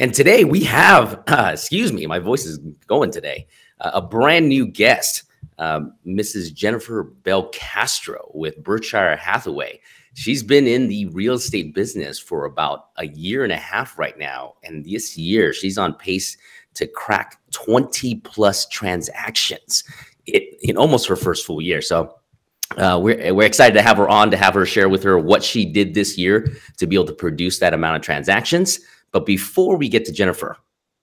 And today we have, uh, excuse me, my voice is going today, uh, a brand new guest, um, Mrs. Jennifer Belcastro with Berkshire Hathaway. She's been in the real estate business for about a year and a half right now. And this year, she's on pace to crack 20 plus transactions in almost her first full year. So uh, we're, we're excited to have her on to have her share with her what she did this year to be able to produce that amount of transactions. But before we get to Jennifer,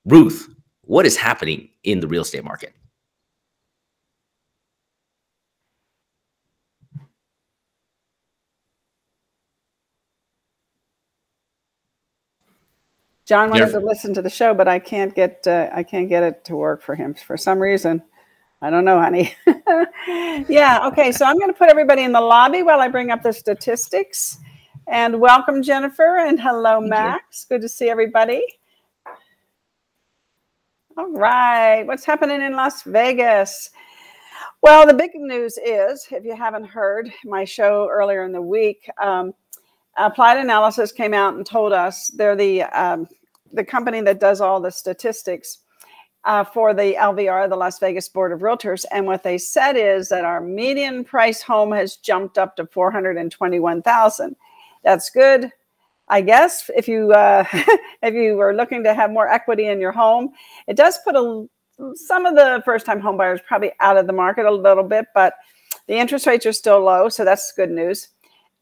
Ruth, what is happening in the real estate market? John wanted Jennifer. to listen to the show, but I can't get uh, I can't get it to work for him for some reason. I don't know, honey. yeah, okay. So I'm going to put everybody in the lobby while I bring up the statistics. And welcome, Jennifer, and hello, Thank Max. You. Good to see everybody. All right, what's happening in Las Vegas? Well, the big news is, if you haven't heard my show earlier in the week, um, Applied Analysis came out and told us they're the um, the company that does all the statistics uh, for the LVR, the Las Vegas Board of Realtors. And what they said is that our median price home has jumped up to 421,000. That's good. I guess if you uh, if you were looking to have more equity in your home, it does put a, some of the first time home buyers probably out of the market a little bit, but the interest rates are still low, so that's good news.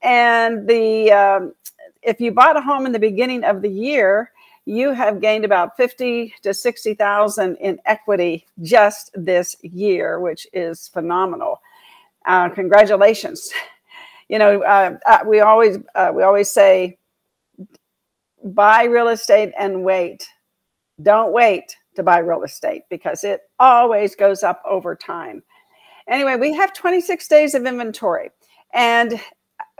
And the um, if you bought a home in the beginning of the year, you have gained about 50 to 60,000 in equity just this year, which is phenomenal. Uh, congratulations. You know, uh, uh, we always uh, we always say buy real estate and wait. Don't wait to buy real estate because it always goes up over time. Anyway, we have 26 days of inventory and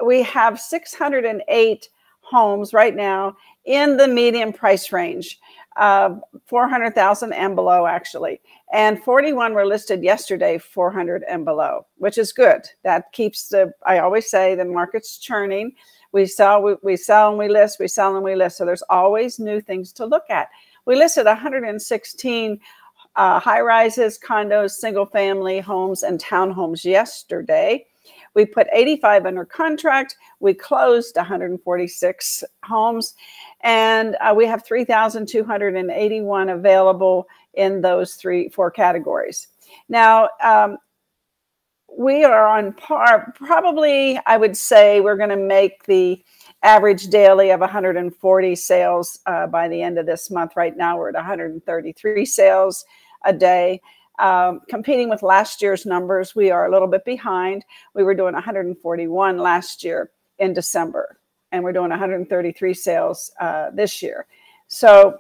we have 608 homes right now in the median price range, uh, 400,000 and below, actually. And 41 were listed yesterday, 400 and below, which is good. That keeps the, I always say, the market's churning. We sell, we, we sell and we list, we sell and we list. So there's always new things to look at. We listed 116 uh, high rises, condos, single family homes, and townhomes yesterday. We put 85 under contract. We closed 146 homes, and uh, we have 3,281 available in those three, four categories. Now, um, we are on par, probably, I would say we're going to make the average daily of 140 sales uh, by the end of this month. Right now, we're at 133 sales a day. Um, competing with last year's numbers, we are a little bit behind. We were doing 141 last year in December, and we're doing 133 sales uh, this year. So,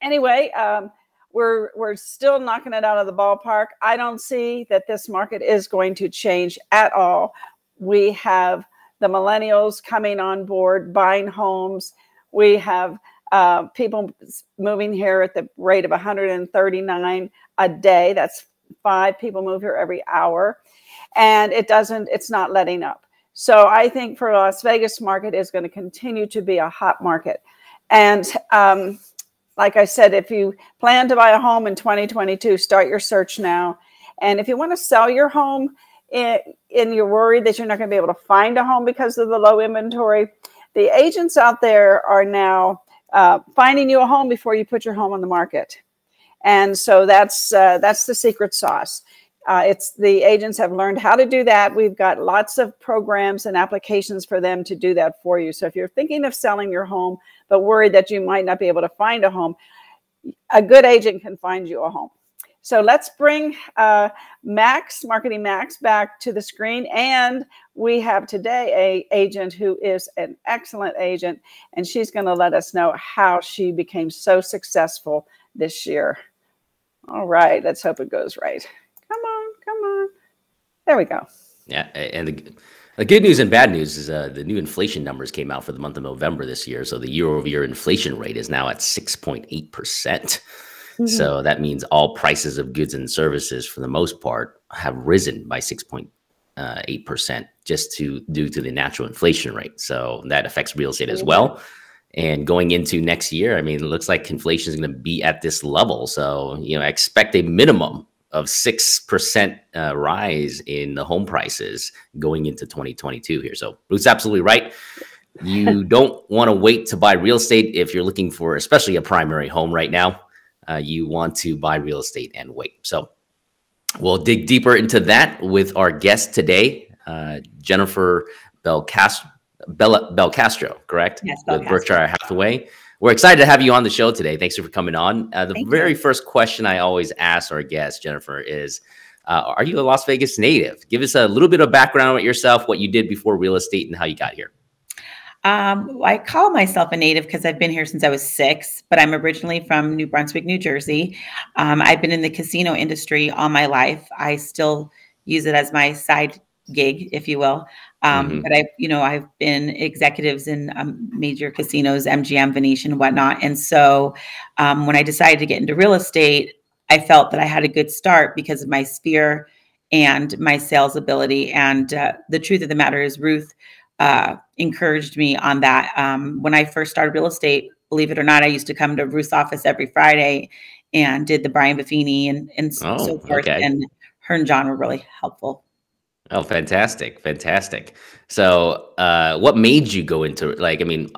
anyway, um, we're we're still knocking it out of the ballpark. I don't see that this market is going to change at all. We have the millennials coming on board, buying homes. We have uh, people moving here at the rate of 139 a day. That's five people move here every hour. And it doesn't, it's not letting up. So I think for Las Vegas market is going to continue to be a hot market. And um, like I said, if you plan to buy a home in 2022, start your search now. And if you want to sell your home and you're worried that you're not going to be able to find a home because of the low inventory, the agents out there are now uh, finding you a home before you put your home on the market. And so that's uh, that's the secret sauce. Uh, it's the agents have learned how to do that. We've got lots of programs and applications for them to do that for you. So if you're thinking of selling your home, but worried that you might not be able to find a home, a good agent can find you a home. So let's bring uh, Max, Marketing Max, back to the screen. And we have today a agent who is an excellent agent, and she's going to let us know how she became so successful this year. All right, let's hope it goes right. Come on, come on. There we go. Yeah, and the, the good news and bad news is uh, the new inflation numbers came out for the month of November this year. So the year-over-year inflation rate is now at 6.8 percent. Mm-hmm. So that means all prices of goods and services, for the most part, have risen by 6.8 uh, percent just to due to the natural inflation rate. So that affects real estate as well. And going into next year, I mean, it looks like inflation is going to be at this level. So, you know, I expect a minimum of 6% uh, rise in the home prices going into 2022 here. So, Ruth's absolutely right. You don't want to wait to buy real estate if you're looking for, especially a primary home right now. Uh, you want to buy real estate and wait. So, we'll dig deeper into that with our guest today, uh, Jennifer Belcastro. Bella Belcastro, correct? Yes, with Berkshire Hathaway. We're excited to have you on the show today. Thanks for coming on. Uh, the Thank very you. first question I always ask our guests, Jennifer, is uh, Are you a Las Vegas native? Give us a little bit of background about yourself, what you did before real estate, and how you got here. Um, I call myself a native because I've been here since I was six, but I'm originally from New Brunswick, New Jersey. Um, I've been in the casino industry all my life. I still use it as my side gig, if you will. Um, Mhm. But I, you know, I've been executives in um, major casinos, MGM, Venetian, whatnot. And so um, when I decided to get into real estate, I felt that I had a good start because of my sphere and my sales ability. And uh, the truth of the matter is, Ruth uh, encouraged me on that. Um, when I first started real estate, believe it or not, I used to come to Ruth's office every Friday and did the Brian Buffini and, and so Oh, forth. okay. And her and John were really helpful. Oh, fantastic. Fantastic. So, uh, what made you go into like, I mean,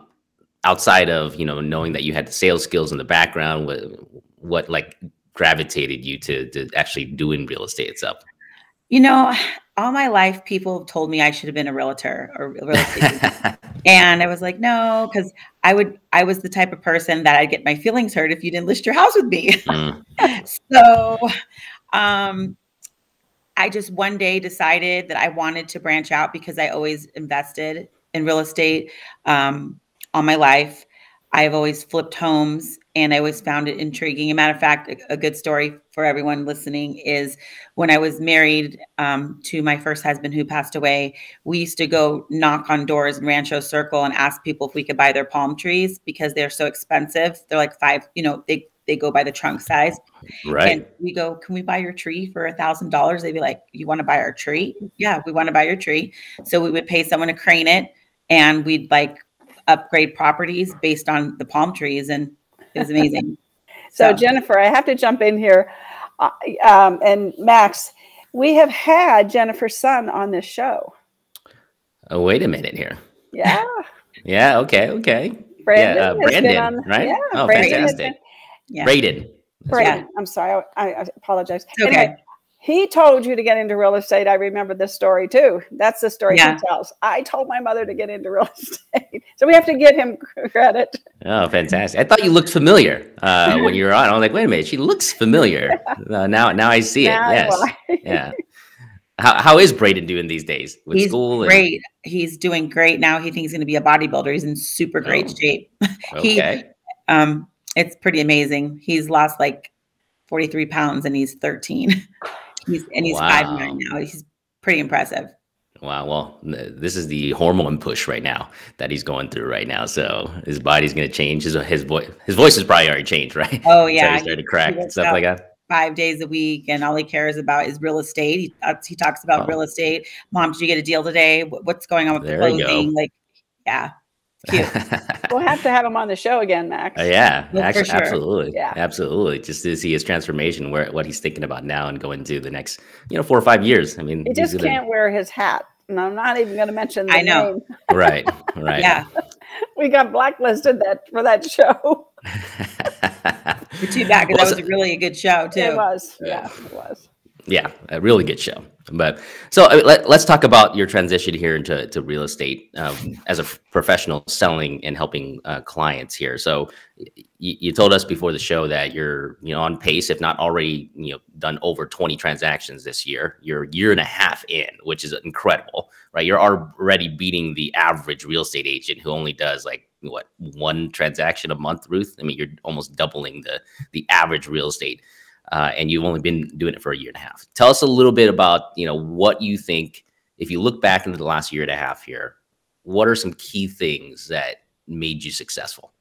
outside of, you know, knowing that you had the sales skills in the background, what, what like gravitated you to, to actually doing real estate itself? You know, all my life, people told me I should have been a realtor or a real estate. And I was like, no, because I would, I was the type of person that I'd get my feelings hurt if you didn't list your house with me. Mm, so um, I just one day decided that I wanted to branch out because I always invested in real estate um, all my life. I've always flipped homes and I always found it intriguing. A matter of fact, a, a good story for everyone listening is when I was married um, to my first husband who passed away, we used to go knock on doors in Rancho Circle and ask people if we could buy their palm trees because they're so expensive. They're like five, you know, they, they go by the trunk size. right. And we go, can we buy your tree for a thousand dollars? They'd be like, you want to buy our tree? Yeah, we want to buy your tree. So we would pay someone to crane it and we'd like upgrade properties based on the palm trees. And it was amazing. So, So- Jennifer, I have to jump in here. Uh, um, and Max, we have had Jennifer's son on this show. Oh, wait a minute here. Yeah. Yeah. Okay. Okay. Brandon. uh, Brandon, on- right? Yeah. Oh, Brandon fantastic. been- Yeah. Braden. Brandon. I'm sorry. I, I apologize. Okay. Anyway, he told you to get into real estate. I remember this story too. That's the story Yeah. he tells. I told my mother to get into real estate. So we have to give him credit. Oh, fantastic! I thought you looked familiar uh, when you were on. I was like, wait a minute, she looks familiar. Uh, now, now I see it. Now yes. why? Yeah. How, how is Braden doing these days with He's school? and- great. He's doing great now. He thinks he's going to be a bodybuilder. He's in super great Oh. shape. he- okay. Um, it's pretty amazing. He's lost like 43 pounds and he's 13. He's and he's five nine now. He's pretty impressive. Wow. Well, this is the hormone push right now that he's going through right now. So his body's going to change. His his voice his voice has probably already changed, right? Oh So yeah, he's starting to crack and stuff like that. five days a week, and all he cares about is real estate. He talks, he talks about Oh. real estate. Mom, did you get a deal today? What's going on with There the closing? Like, yeah, cute. We'll have to have him on the show again, Max. Uh, yeah, Well, actually, sure. absolutely, Yeah. absolutely. Just to see his transformation, where what he's thinking about now, and going to the next, you know, four or five years. I mean, He he's just gonna- can't wear his hat. And I'm not even going to mention the I know. name. right, right. yeah. We got blacklisted that for that show. You're too bad because Well, that was a really a good show too. It was. Yeah. Yeah, it was. yeah, a really good show. But so uh, let, let's talk about your transition here into to real estate um, as a professional selling and helping uh, clients here. So you told us before the show that you're you know on pace, if not already you know done over 20 transactions this year. You're a year and a half in, which is incredible, right? You're already beating the average real estate agent who only does like what one transaction a month. Ruth, I mean, you're almost doubling the the average real estate uh, and you've only been doing it for a year and a half. Tell us a little bit about you know what you think. If you look back into the last year and a half here, what are some key things that made you successful?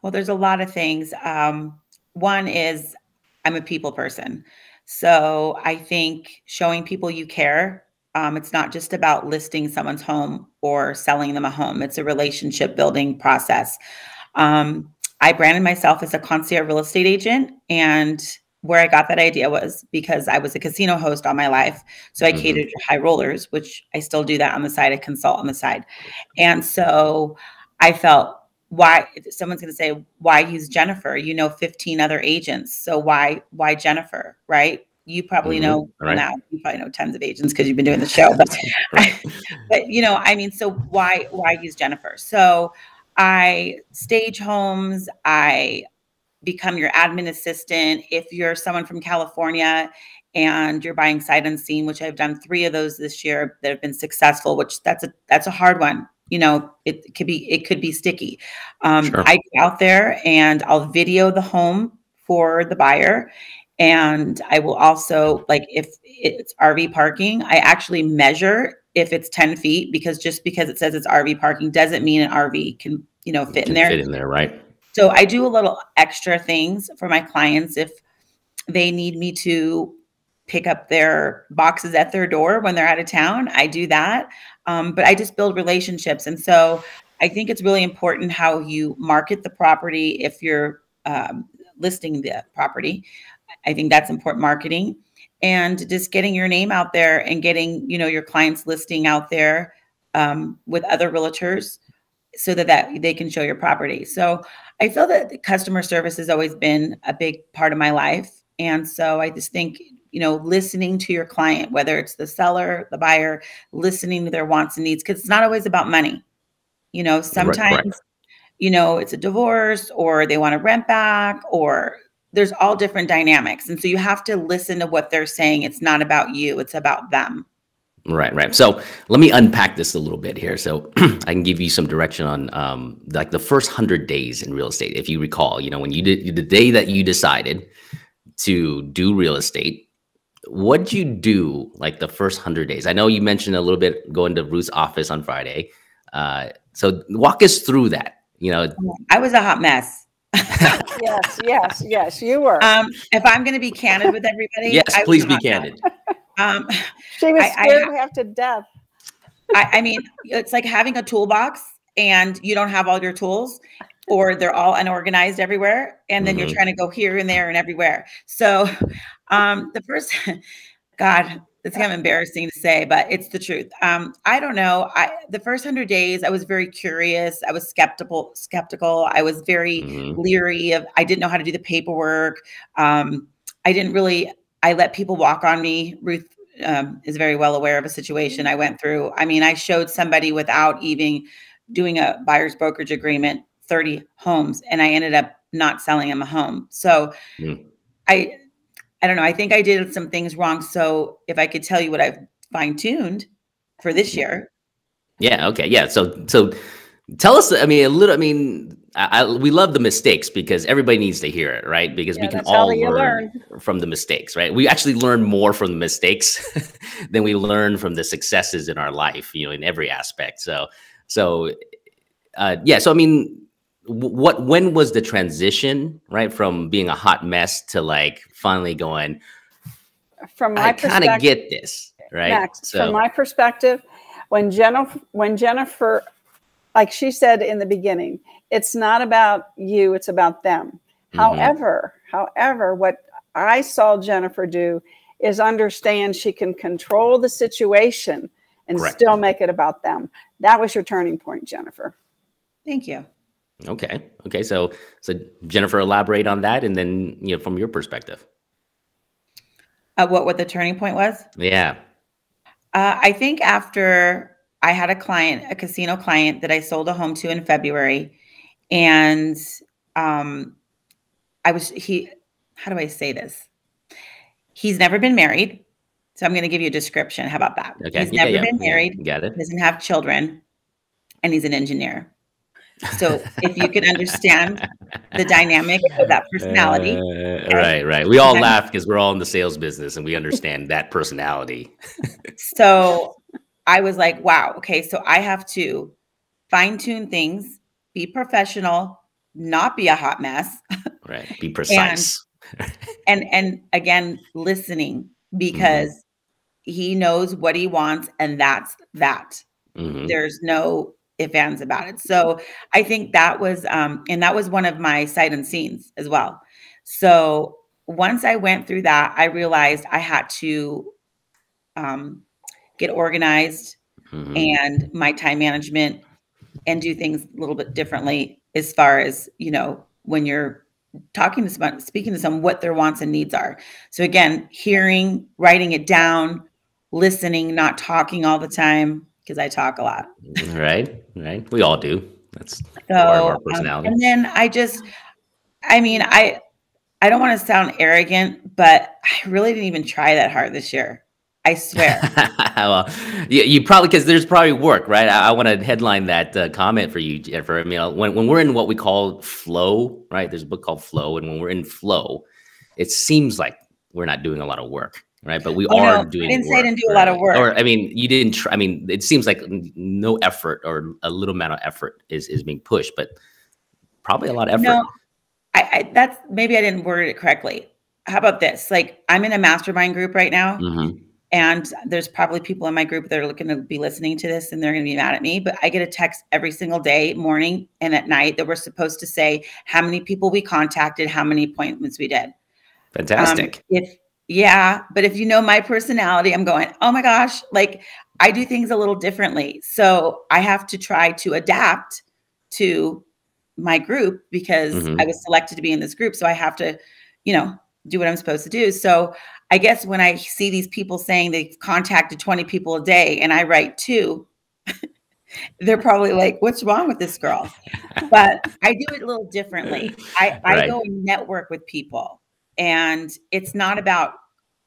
Well, there's a lot of things. Um, one is I'm a people person. So I think showing people you care Um, it's not just about listing someone's home or selling them a home. It's a relationship building process. Um, I branded myself as a concierge real estate agent, and where I got that idea was because I was a casino host all my life. So I mm-hmm. catered to high rollers, which I still do that on the side. I consult on the side. And so I felt why someone's going to say why use Jennifer? You know 15 other agents. So why why Jennifer, right? You probably mm-hmm. know right. now. You probably know tons of agents because you've been doing the show. But, but you know, I mean, so why why use Jennifer? So I stage homes. I become your admin assistant. If you're someone from California and you're buying sight unseen, which I've done three of those this year that have been successful, which that's a that's a hard one. You know, it could be it could be sticky. Um, sure. I go out there and I'll video the home for the buyer, and I will also like if it's RV parking, I actually measure if it's 10 feet because just because it says it's RV parking doesn't mean an RV can you know fit in there. Fit in there, right? So I do a little extra things for my clients if they need me to pick up their boxes at their door when they're out of town. I do that. Um, but I just build relationships. And so I think it's really important how you market the property if you're um, listing the property. I think that's important marketing and just getting your name out there and getting, you know, your clients listing out there um, with other realtors so that, that they can show your property. So I feel that customer service has always been a big part of my life. And so I just think, you know, listening to your client, whether it's the seller, the buyer, listening to their wants and needs, because it's not always about money. You know, sometimes, right, right. you know, it's a divorce or they want to rent back or there's all different dynamics. And so you have to listen to what they're saying. It's not about you, it's about them. Right, right. So let me unpack this a little bit here. So I can give you some direction on um, like the first hundred days in real estate. If you recall, you know, when you did the day that you decided to do real estate, what did you do like the first hundred days? I know you mentioned a little bit going to Ruth's office on Friday. Uh, so walk us through that. You know, I was a hot mess. Yes, yes, yes, you were. Um, if I'm going to be candid with everybody, yes, I please be candid. Um, she was scared I, half to death. I, I mean, it's like having a toolbox and you don't have all your tools or they're all unorganized everywhere and then mm-hmm. you're trying to go here and there and everywhere so um the first god it's kind of embarrassing to say but it's the truth um i don't know i the first 100 days i was very curious i was skeptical skeptical i was very mm-hmm. leery of i didn't know how to do the paperwork um i didn't really I let people walk on me. Ruth um, is very well aware of a situation I went through. I mean, I showed somebody without even doing a buyer's brokerage agreement 30 homes, and I ended up not selling them a home. So mm. I, I don't know. I think I did some things wrong. So if I could tell you what I've fine tuned for this year. Yeah. Okay. Yeah. So so tell us. I mean, a little. I mean, I, we love the mistakes because everybody needs to hear it, right? Because yeah, we can all learn, learn, from the mistakes, right? We actually learn more from the mistakes than we learn from the successes in our life, you know, in every aspect. So, so, uh, yeah. So, I mean, what when was the transition, right, from being a hot mess to like finally going? From my I kind of get this, right? Max, so, from my perspective, when Jennifer, when Jennifer, like she said in the beginning it's not about you, it's about them. Mm-hmm. However, however, what I saw Jennifer do is understand she can control the situation and Correct. still make it about them. That was your turning point, Jennifer. Thank you. Okay. Okay. So, so Jennifer, elaborate on that, and then you know from your perspective. Uh, what what the turning point was? Yeah. Uh, I think after I had a client, a casino client that I sold a home to in February, and um, I was he. How do I say this? He's never been married, so I'm going to give you a description. How about that? Okay. He's yeah, never yeah, been married. Yeah, got it. Doesn't have children, and he's an engineer. So if you can understand the dynamic of that personality. Uh, right, right. We all laugh because we're all in the sales business and we understand that personality. so I was like, wow, okay, so I have to fine tune things be professional, not be a hot mess. Right. Be precise. and, and and again, listening because mm-hmm. he knows what he wants, and that's that. Mhm. There's no if ands about it. So I think that was, um, and that was one of my sight unseen's as well. So once I went through that, I realized I had to um, get organized Mhm. and my time management and do things a little bit differently as far as you know when you're talking to someone speaking to someone what their wants and needs are so again hearing writing it down listening not talking all the time because i talk a lot Right, right. We all do. That's so part of our um, personality. and then i just i mean i i don't want to sound arrogant but i really didn't even try that hard this year i swear well, you, you probably because there's probably work, right? I, I want to headline that uh, comment for you, Jennifer. I mean, uh, when when we're in what we call flow, right? There's a book called Flow, and when we're in flow, it seems like we're not doing a lot of work, right? But we Oh, are no, I didn't say I didn't do a lot of work. Or I mean, you didn't. Try, I mean, it seems like no effort or a little amount of effort is is being pushed, but probably a lot of effort. No, I, I that's maybe I didn't word it correctly. How about this? Like I'm in a mastermind group right now, Mhm. and there's probably people in my group that are looking to be listening to this and they're going to be mad at me. But I get a text every single day, morning and at night, that we're supposed to say how many people we contacted, how many appointments we did. Um, Fantastic. if yeah, but if you know my personality, I'm going, oh my gosh, like I do things a little differently. So I have to try to adapt to my group because Mhm. I was selected to be in this group. So I have to, you know, do what I'm supposed to do. So I guess when I see these people saying they've contacted 20 people a day and I write two, they're probably like, what's wrong with this girl? But I do it a little differently. I, I Right. go and network with people. And it's not about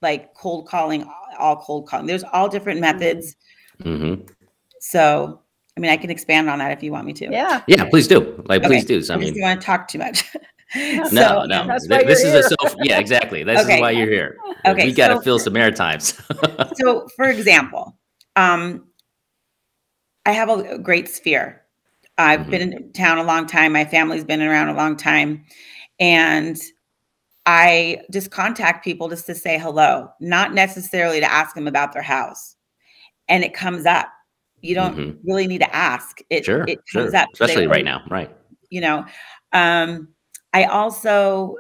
like cold calling, all cold calling. There's all different methods. hmm So, I mean, I can expand on that if you want me to. Yeah. Yeah, please do. Like, Okay. please do. So, I I mean, don't want to talk too much. No, So, no. That's why this you're is a here. self. Yeah, exactly. This Okay. is why you're here. Okay, we got to so- fill some air times. so for example um, i have a great sphere i've Mhm. been in town a long time my family's been around a long time and i just contact people just to say hello not necessarily to ask them about their house and it comes up you don't Mhm. really need to ask it, sure, it sure. up Especially right now. Right. you know um i also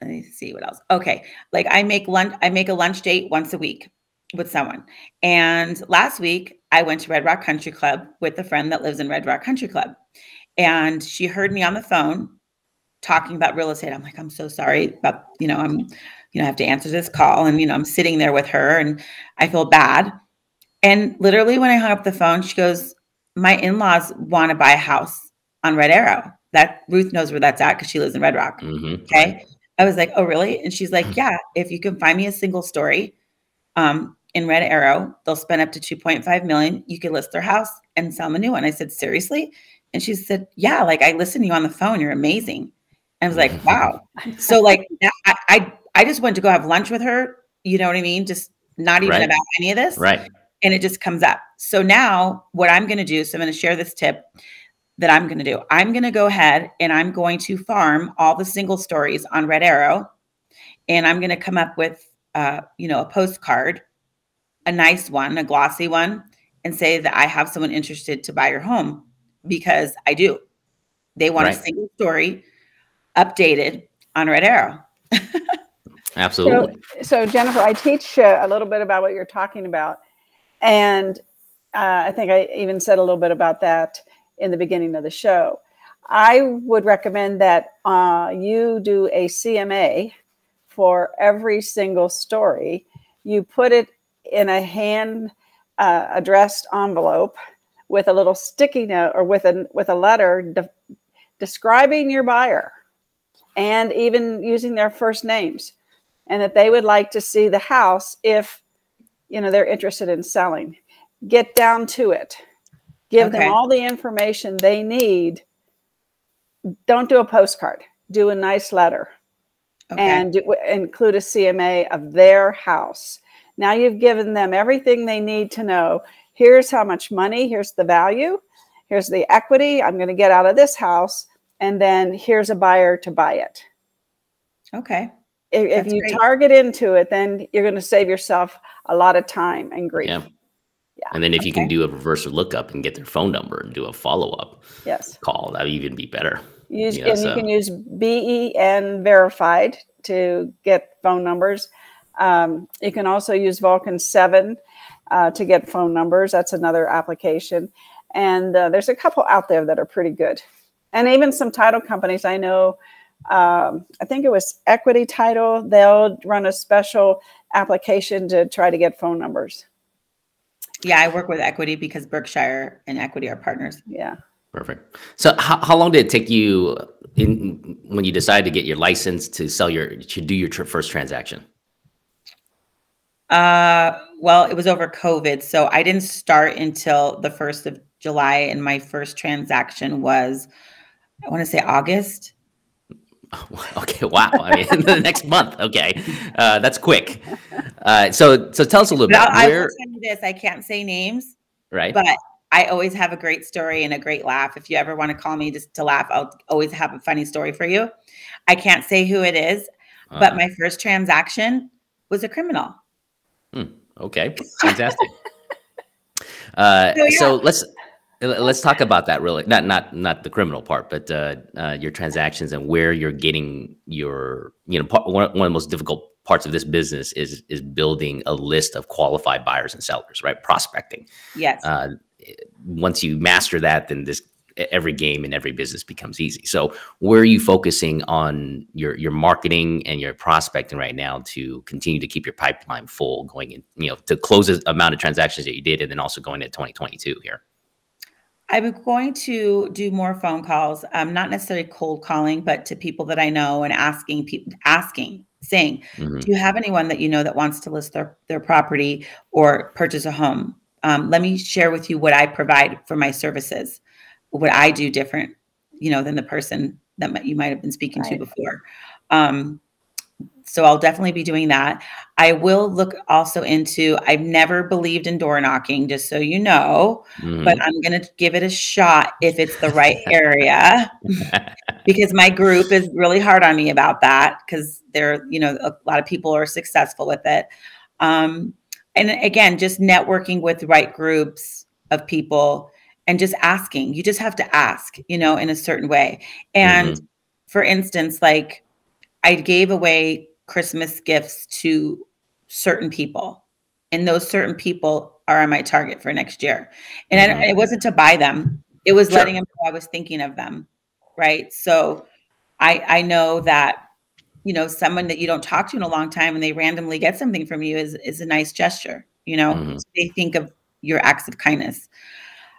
let me see what else okay like i make lunch i make a lunch date once a week with someone and last week i went to red rock country club with a friend that lives in red rock country club and she heard me on the phone talking about real estate i'm like i'm so sorry about you know i'm you know i have to answer this call and you know i'm sitting there with her and i feel bad and literally when i hung up the phone she goes my in-laws want to buy a house on red arrow that ruth knows where that's at because she lives in red rock hmm Okay. I was like, oh, really? And she's like, yeah, if you can find me a single story um, in Red Arrow, they'll spend up to 2.5 million. You could list their house and sell them a new one. I said, seriously? And she said, yeah, like I listened to you on the phone. You're amazing. I was like, wow. So like I, I, I just went to go have lunch with her. You know what I mean? Just not even Right. about any of this Right. and it just comes up. So now what I'm going to do, so I'm going to share this tip that I'm going to do. I'm going to go ahead and I'm going to farm all the single stories on Red Arrow and I'm going to come up with uh, you know, a postcard, a nice one, a glossy one and say that I have someone interested to buy your home because I do. They want Right. a single story updated on Red Arrow. Absolutely. So, Jennifer, I teach uh, a little bit about what you're talking about. And uh, I think I even said a little bit about that in the beginning of the show. I would recommend that uh, you do a CMA for every single story. You put it in a hand uh, addressed envelope with a little sticky note or with a with a letter de- describing your buyer and even using their first names and that they would like to see the house if you know they're interested in selling. Get down to it. Give Okay. them all the information they need. Don't do a postcard. Do a nice letter. Okay. and do, include a cma of their house. Now you've given them everything they need to know. Here's how much money here's the value here's the equity i'm going to get out of this house and then here's a buyer to buy it okay. if, if you great. target into it, then you're going to save yourself a lot of time and grief. Yeah. Yeah. And then if okay. you can do a reverse lookup and get their phone number and do a follow up yes. call, that would even be better. Use, you know, and so. you can use BeenVerified to get phone numbers. Um, you can also use Vulcan 7 uh, to get phone numbers. That's another application. And uh, there's a couple out there that are pretty good. And even some title companies I know, um, I think it was Equity Title, they'll run a special application to try to get phone numbers. Yeah, I work with Equity because Berkshire and Equity are partners. Yeah. Perfect. So how, how long did it take you in when you decided to get your license to sell your to do your first transaction? Uh, well, it was over COVID, so I didn't start until the first of July, and my first transaction was, I want to say August. Okay, wow. I mean, the next month. Okay, uh, that's quick. Uh, so, so tell us a little bit. I will tell you this: I can't say names, right? But I always have a great story and a great laugh. If you ever want to call me just to laugh, I'll always have a funny story for you. I can't say who it is, uh, but my first transaction was a criminal. Hmm, okay, fantastic. uh, so, yeah. so let's let's talk about that really not not not the criminal part but uh, uh, your transactions and where you're getting your you know part, one, one of the most difficult parts of this business is is building a list of qualified buyers and sellers right prospecting yes uh, once you master that, then this every game and every business becomes easy. So where are you focusing on your your marketing and your prospecting right now to continue to keep your pipeline full going in, you know, to close the amount of transactions that you did and then also going into 2022 here? I'm going to do more phone calls, um, not necessarily cold calling, but to people that I know and asking people, asking, saying, mm -hmm. do you have anyone that you know that wants to list their, their property or purchase a home? um, let me share with you what I provide for my services, what I do different, you know, than the person that you might have been speaking right. to before. Um, so I'll definitely be doing that. I will look also into, I've never believed in door knocking, just so you know, mm. but I'm going to give it a shot if it's the right area because my group is really hard on me about that because there, you know, a lot of people are successful with it. Um, and again just networking with the right groups of people and just asking you just have to ask you know in a certain way and mm-hmm. for instance like i gave away christmas gifts to certain people. And those certain people are on my target for next year. And mm-hmm. It wasn't to buy them. It was sure. letting them know i was thinking of them right? So i i know that you know someone that you don't talk to in a long time and they randomly get something from you is is a nice gesture you know? Mm-hmm. they think of your acts of kindness.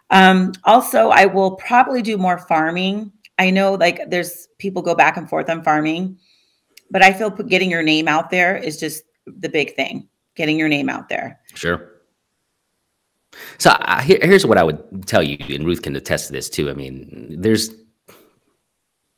Um also i will probably do more farming. I know like there's people go back and forth on farming but i feel getting your name out there is just the big thing getting your name out there sure so uh, here, here's what i would tell you and ruth can attest to this too i mean there's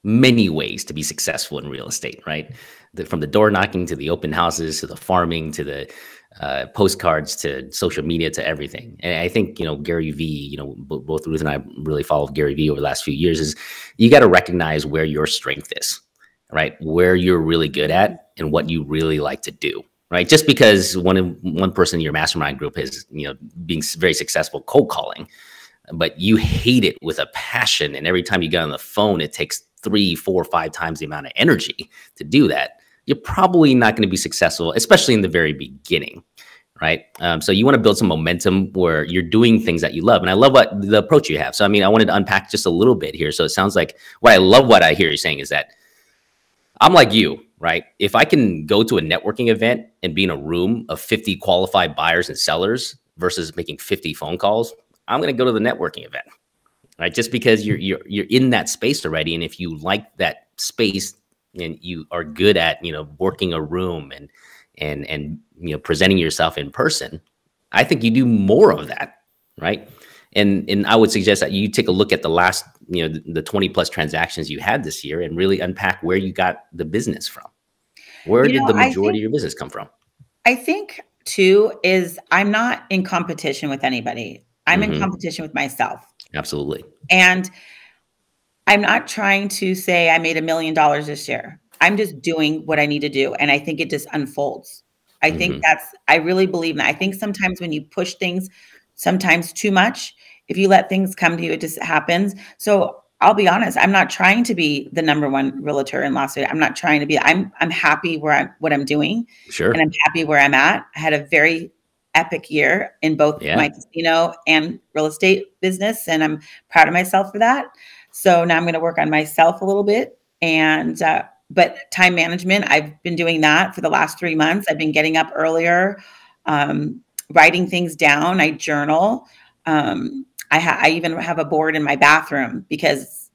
many ways to be successful in real estate, right? The, from the door knocking to the open houses to the farming to the uh, postcards to social media to everything. And I think, you know, Gary Vee, you know, both Ruth and I really followed Gary Vee over the last few years is you got to recognize where your strength is, right? Where you're really good at and what you really like to do. Right. Just because one one person in your mastermind group is, you know, being very successful cold calling, but you hate it with a passion. And every time you get on the phone, it takes three, four, five times the amount of energy to do that, you're probably not going to be successful, especially in the very beginning. Right. Um, so you want to build some momentum where you're doing things that you love. And I love what the approach you have. So, I mean, I wanted to unpack just a little bit here. So it sounds like what I love what I hear you saying is that I'm like you, right? If I can go to a networking event and be in a room of 50 qualified buyers and sellers versus making 50 phone calls, I'm going to go to the networking event right? Just because you're you're you're in that space already, and if you like that space and you are good at you know working a room and and and you know presenting yourself in person, I think you do more of that, right? And and I would suggest that you take a look at the last you know the, the 20 plus transactions you had this year and really unpack where you got the business from. Where you did know, the majority think, of your business come from? I think too is I'm not in competition with anybody. I'm mm-hmm. in competition with myself. Absolutely. And I'm not trying to say I made a million dollars this year. I'm just doing what I need to do. And I think it just unfolds. I think Mhm. that's, I really believe that. I think sometimes when you push things, sometimes too much, if you let things come to you, it just happens. So I'll be honest, I'm not trying to be the number one realtor in Las Vegas. I'm not trying to be, I'm, I'm happy where I'm, what I'm doing Sure. and I'm happy where I'm at. I had a very epic year in both Yeah. my casino and real estate business, and I'm proud of myself for that. So now I'm going to work on myself a little bit, and uh, but time management, I've been doing that for the last three months. I've been getting up earlier, um, writing things down. I journal. Um, I, ha- I even have a board in my bathroom because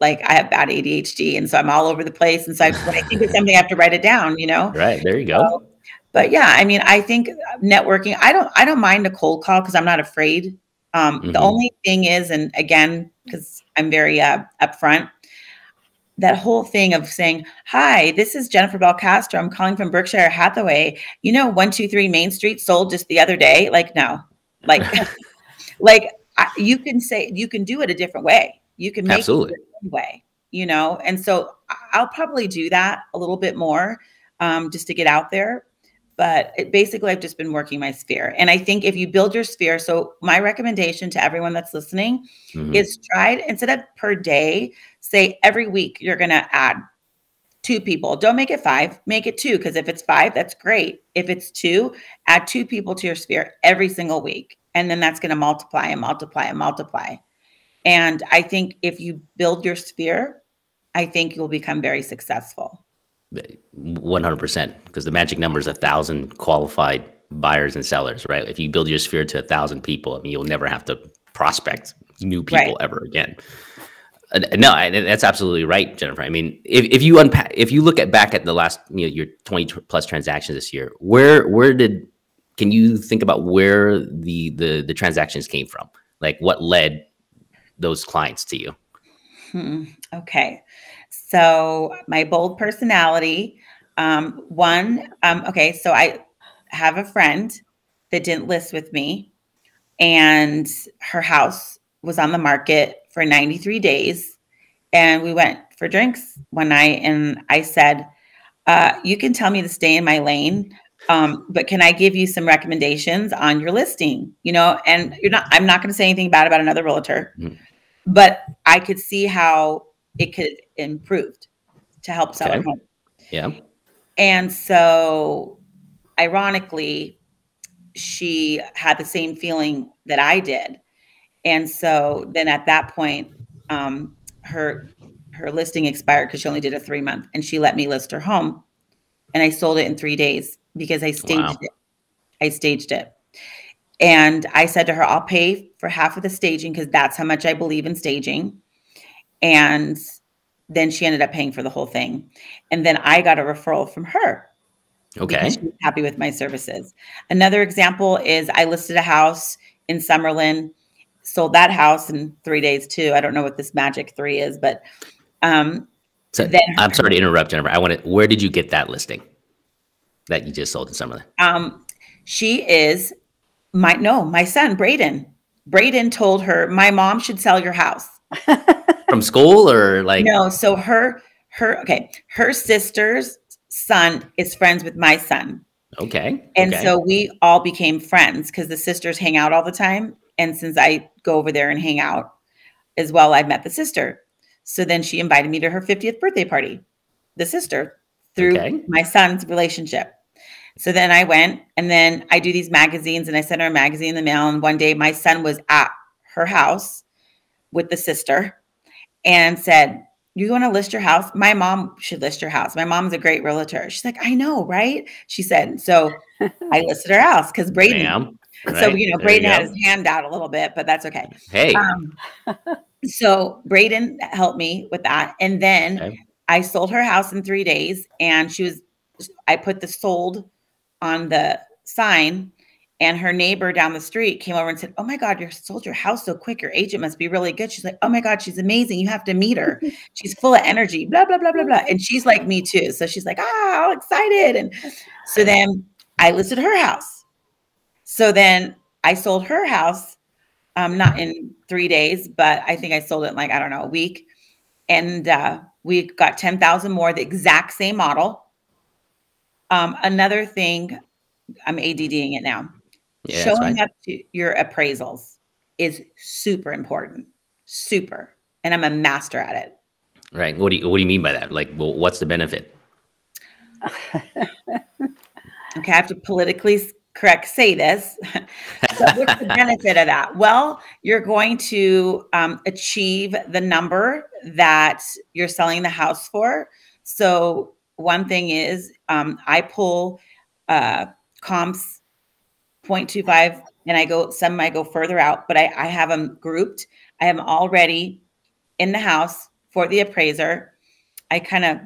like I have bad ADHD, and so I'm all over the place. And so I, when I think of something, I have to write it down. You know Right. There you go. but yeah, I mean, I think networking. I don't. I don't mind a cold call because I'm not afraid. Um, The Mhm. only thing is, and again, because I'm very uh, upfront, that whole thing of saying, "Hi, this is Jennifer Belcastro. I'm calling from Berkshire Hathaway. You know, one two three Main Street sold just the other day." Like, no, like, like I, you can say you can do it a different way. You can make Absolutely. it way. You know, and so I'll probably do that a little bit more um, just to get out there but it, basically i've just been working my sphere and i think if you build your sphere so my recommendation to everyone that's listening Mhm. is try instead of per day say every week you're going to add two people. Don't make it five make it two because if it's five that's great. If it's two add two people to your sphere every single week and then that's going to multiply and multiply and multiply. And i think if you build your sphere i think you'll become very successful. 100% because the magic number is a thousand qualified buyers and sellers right? If you build your sphere to a thousand people i mean you'll never have to prospect new people Right. ever again Uh, no I- that's absolutely right jennifer i mean if, if you unpack if you look at back at the last you know your 20 plus transactions this year where where did can you think about where the the the transactions came from like what led those clients to you Hmm. Okay. So my bold personality. Um, one, um, okay, so I have a friend that didn't list with me, and her house was on the market for 93 days. And we went for drinks one night, and I said, uh, You can tell me to stay in my lane. Um, but can I give you some recommendations on your listing? You know, and you're not, I'm not going to say anything bad about another realtor Mhm. but I could see how it could improved to help sell Okay. a home. yeah And so, ironically, she had the same feeling that I did. And so then at that point, um, her her listing expired because she only did a three month, and she let me list her home, and I sold it in three days because I staged Wow. it. I staged it, and I said to her, "I'll pay for half of the staging because that's how much I believe in staging." And then she ended up paying for the whole thing, and then I got a referral from her okay she was happy with my services. Another example is I listed a house in Summerlin, sold that house in three days too. I don't know what this magic three is, but um, So Then- I'm sorry to interrupt, Jennifer. I want to. Where did you get that listing that you just sold in Summerlin? um, she is my no, my son Braden. Braden told her my mom should sell your house. From school or like? no, so her her okay, her sister's son is friends with my son. Okay. And okay. so we all became friends because the sisters hang out all the time. And since I go over there and hang out as well, I met the sister. So then she invited me to her 50th birthday party, the sister, through Okay. my son's relationship. So then I went and then I do these magazines and I sent her a magazine in the mail. And one day my son was at her house with the sister and said, You want to list your house? My mom should list your house. My mom's a great realtor. She's like, I know, right? She said, So I listed her house because Braden. So, you know, there Braden you had his hand out a little bit, but that's okay. Hey. Um, so Braden helped me with that. And then Okay. I sold her house in three days and she was, I put the sold on the sign and her neighbor down the street came over and said, Oh my God, you sold your house so quick. Your agent must be really good. She's like, Oh my God, she's amazing. You have to meet her. She's full of energy, blah, blah, blah, blah, blah. And she's like me too. So she's like, Ah, all excited. And so then I listed her house. So then I sold her house, um, not in three days, but I think I sold it in like, I don't know, a week. And uh, We got 10,000 more, the exact same model. Um, another thing, I'm ADDing it now. Yeah, Showing up to your appraisals is super important, super. And I'm a master at it. Right. What do you What do you mean by that? Like, well, what's the benefit? Okay, I have to politically correct say this. so what's the benefit of that? Well, you're going to um, achieve the number that you're selling the house for. So one thing is, um, I pull uh, comps 0.25, and I go some I go further out, but I, I have them grouped. I have them already in the house for the appraiser. I kind of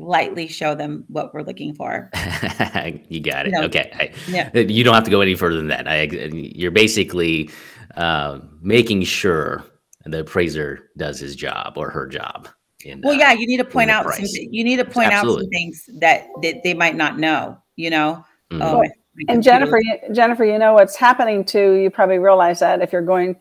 lightly show them what we're looking for. you got it. No. Okay. I, Yeah. You don't have to go any further than that. I, you're basically uh, making sure the appraiser does his job or her job. In, Well, uh, yeah, you need to point out some, you need to point out some things that, that they might not know, you know? Oh, Well, my- my And Jennifer, you- Jennifer, you know what's happening too. You probably realize that if you're going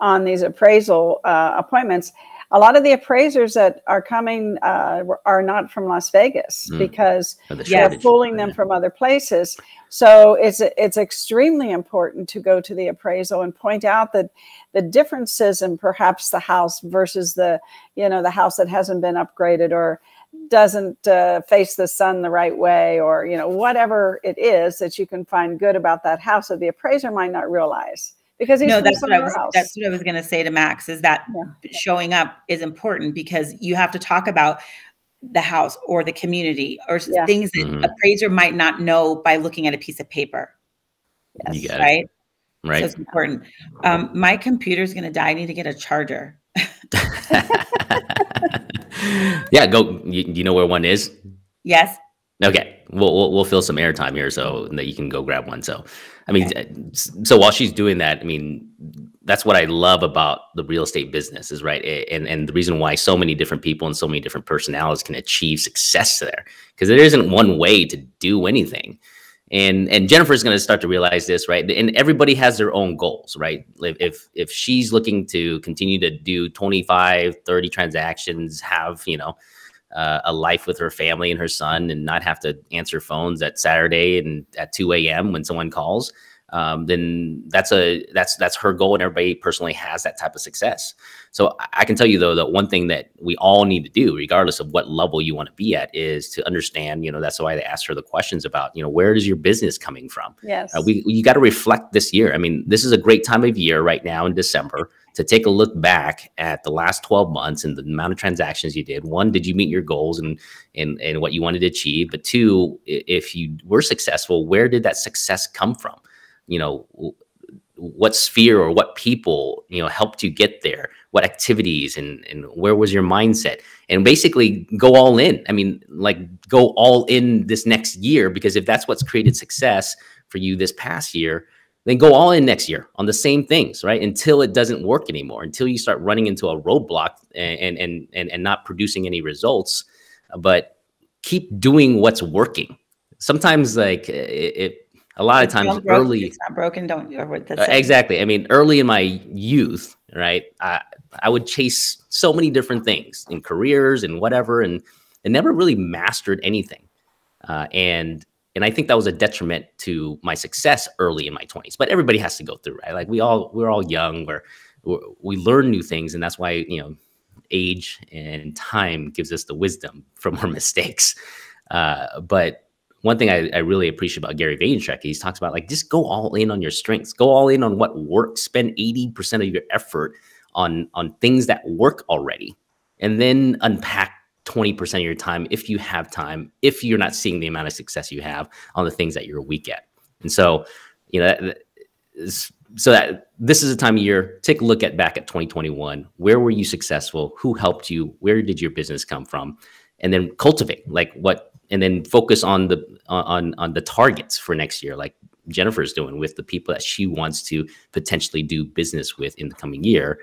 on these appraisal uh, appointments, a lot of the appraisers that are coming uh, are not from Las Vegas Mm. because the they're fooling them from other places. So it's it's extremely important to go to the appraisal and point out that the differences in perhaps the house versus the you know the house that hasn't been upgraded or doesn't uh, face the sun the right way or you know whatever it is that you can find good about that house that the appraiser might not realize because he's No, that's what I was, else. that's what I was going to say to Max is that Yeah. showing up is important because you have to talk about the house or the community or Yeah. things that Mhm. appraiser might not know by looking at a piece of paper, You Yes. got it. right? So Right. it's important. Um, my computer's going to die. I need to get a charger. yeah. Go. You, you know where one is? Yes. Okay, we'll, we'll we'll fill some airtime here so that you can go grab one. So, I mean, s- so while she's doing that, I mean, that's what I love about the real estate business is right, and and the reason why so many different people and so many different personalities can achieve success there because there isn't one way to do anything. And and Jennifer's going to start to realize this, right? And everybody has their own goals, right? If if if she's looking to continue to do 25, 30 transactions, have, you know, uh, a life with her family and her son and not have to answer phones at Saturday and at 2 a.m. when someone calls, um, then that's a that's that's her goal, and everybody personally has that type of success. So I- can tell you though that one thing that we all need to do, regardless of what level you want to be at, is to understand. You know, that's why they asked her the questions about you know where is your business coming from. yes. Uh, we you got to reflect this year. I mean, this is a great time of year right now in December to take a look back at the last 12 months and the amount of transactions you did. One, did you meet your goals and and and what you wanted to achieve? But two, if you were successful, where did that success come from? You know, what sphere or what people you know helped you get there what activities and and where was your mindset and basically go all in i mean like go all in this next year because if that's what's created success for you this past year then go all in next year on the same things right until it doesn't work anymore until you start running into a roadblock and and and, and not producing any results but keep doing what's working sometimes like it, it a lot of times don't early It's not broken. Don't. Uh, exactly. I mean, early in my youth, right, I, I would chase so many different things in careers and whatever, and and never really mastered anything. Uh, and and I think that was a detriment to my success early in my twenties. But everybody has to go through, right? Like we all we're all young, we're, we're we learn new things, and that's why you know age and time gives us the wisdom from our mistakes. Uh, but one thing I, I really appreciate about Gary Vaynerchuk, he talks about like just go all in on your strengths, go all in on what works, spend 80% of your effort on on things that work already, and then unpack 20% of your time if you have time, if you're not seeing the amount of success you have on the things that you're weak at. And so, you know, so that this is a time of year, take a look at back at 2021. Where were you successful? Who helped you? Where did your business come from? And then cultivate like what and then focus on the on on the targets for next year like jennifer's doing with the people that she wants to potentially do business with in the coming year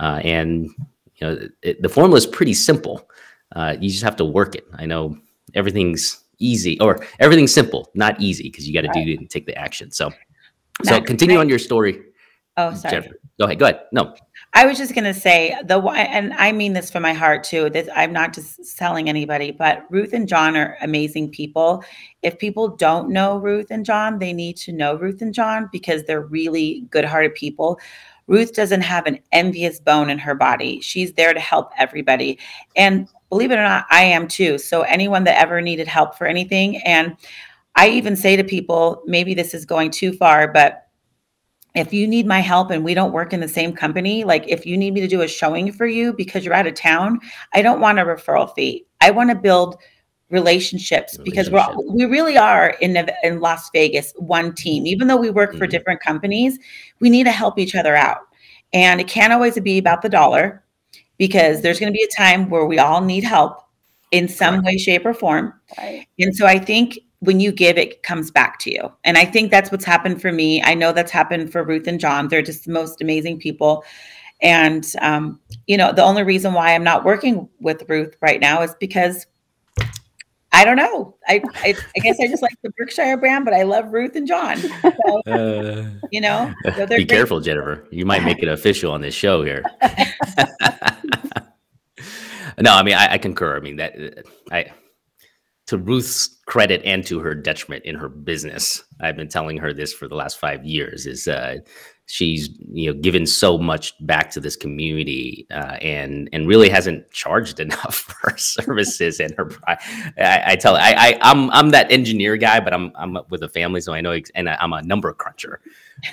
uh, and you know it, the formula is pretty simple uh, you just have to work it i know everything's easy or everything's simple not easy because you got to do it and take the action so so Max, continue I- on your story Oh, sorry. Jennifer, go ahead. Go ahead. No. I was just going to say the and I mean this from my heart too. This I'm not just selling anybody, but Ruth and John are amazing people. If people don't know Ruth and John, they need to know Ruth and John because they're really good-hearted people. Ruth doesn't have an envious bone in her body. She's there to help everybody. And believe it or not, I am too. So anyone that ever needed help for anything and I even say to people, maybe this is going too far, but if you need my help and we don't work in the same company, like if you need me to do a showing for you because you're out of town, I don't want a referral fee. I want to build relationships because we're we really are in in Las Vegas one team. Even though we work mm-hmm. for different companies, we need to help each other out. And it can't always be about the dollar because there's going to be a time where we all need help in some way shape or form. Right. And so I think when you give, it comes back to you. And I think that's what's happened for me. I know that's happened for Ruth and John. They're just the most amazing people. And, um, you know, the only reason why I'm not working with Ruth right now is because I don't know. I, I, I guess I just like the Berkshire brand, but I love Ruth and John. So, uh, you know, so be great. careful, Jennifer. You might make it official on this show here. no, I mean, I, I concur. I mean, that I, to Ruth's credit and to her detriment in her business. I've been telling her this for the last five years. Is uh, she's you know given so much back to this community uh, and and really hasn't charged enough for her services and her. I, I tell I, I I'm I'm that engineer guy, but I'm I'm with a family, so I know and I'm a number cruncher.